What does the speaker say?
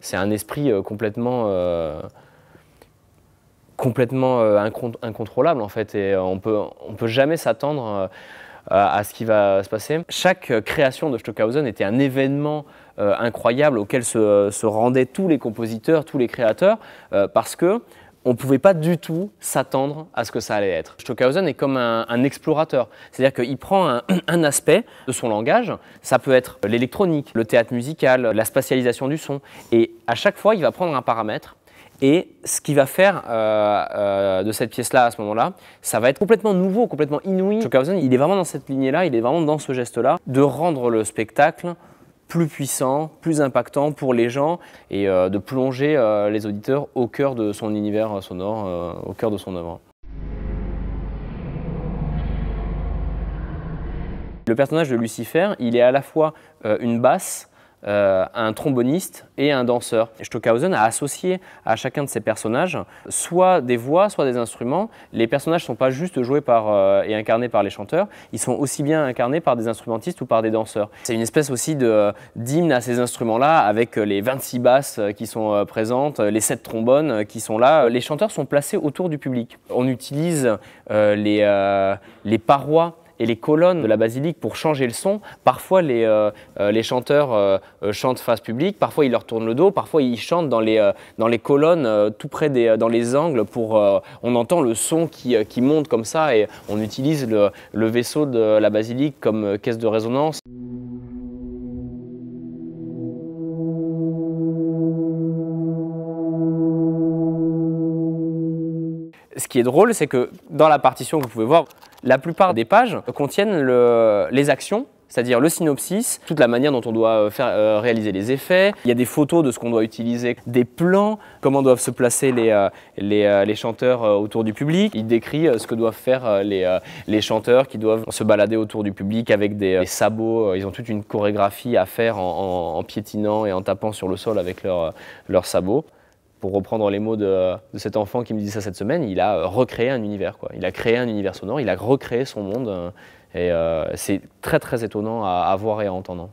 c'est un esprit complètement complètement incontrôlable en fait et on peut peut jamais s'attendre à ce qui va se passer. Chaque création de Stockhausen était un événement incroyable auquel se, rendaient tous les compositeurs, tous les créateurs, parce que on ne pouvait pas du tout s'attendre à ce que ça allait être. Stockhausen est comme un, explorateur, c'est-à-dire qu'il prend un, aspect de son langage, ça peut être l'électronique, le théâtre musical, la spatialisation du son, et à chaque fois il va prendre un paramètre. Et ce qu'il va faire euh, euh, de cette pièce-là à ce moment-là, ça va être complètement nouveau, complètement inouï. Stockhausen, il est vraiment dans cette lignée-là, il est vraiment dans ce geste-là, de rendre le spectacle plus puissant, plus impactant pour les gens et euh, de plonger euh, les auditeurs au cœur de son univers sonore, euh, au cœur de son œuvre. Le personnage de Lucifer, il est à la fois une basse, euh, un tromboniste et un danseur. Stockhausen a associé à chacun de ces personnages soit des voix, soit des instruments. Les personnages ne sont pas juste joués par, euh, et incarnés par les chanteurs, ils sont aussi bien incarnés par des instrumentistes ou par des danseurs. C'est une espèce aussi d'hymne à ces instruments-là, avec les 26 basses qui sont euh, présentes, les 7 trombones qui sont là. Les chanteurs sont placés autour du public. On utilise les, les parois et les colonnes de la basilique pour changer le son. Parfois, les, euh, euh, les chanteurs euh, chantent face publique, parfois ils leur tournent le dos, parfois ils chantent dans les, dans les colonnes, tout près des dans les angles, pour, on entend le son qui, qui, monte comme ça et on utilise le, le vaisseau de la basilique comme caisse de résonance. Ce qui est drôle, c'est que dans la partition que vous pouvez voir, la plupart des pages contiennent les actions c'est-à-dire le synopsis, toute la manière dont on doit euh, faire, euh, réaliser les effets. Il y a des photos de ce qu'on doit utiliser, des plans, comment doivent se placer les, euh, chanteurs autour du public. Il décrit ce que doivent faire les, chanteurs qui doivent se balader autour du public avec des, sabots. Ils ont toute une chorégraphie à faire en, piétinant et en tapant sur le sol avec leurs sabots pour reprendre les mots de, cet enfant qui me dit ça cette semaine, il a euh, recréé un univers. Il a créé un univers sonore, il a recréé son monde. Euh, et euh, c'est très très étonnant à voir et à entendre.